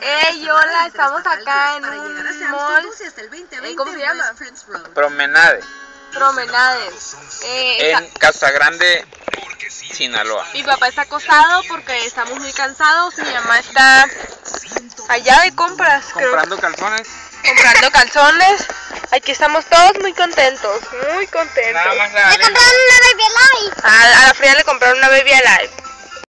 Ey, hola, estamos acá en un mall. Eh, ¿Cómo se llama? Promenade. Promenade. Eh, en Casa Grande, Sinaloa. Mi papá está acostado porque estamos muy cansados. Mi mamá está allá de compras. creo. Comprando calzones. comprando calzones. Aquí estamos todos muy contentos, muy contentos. Nada más Le compraron una Baby Alive. A, a la fría le compraron una Baby Alive.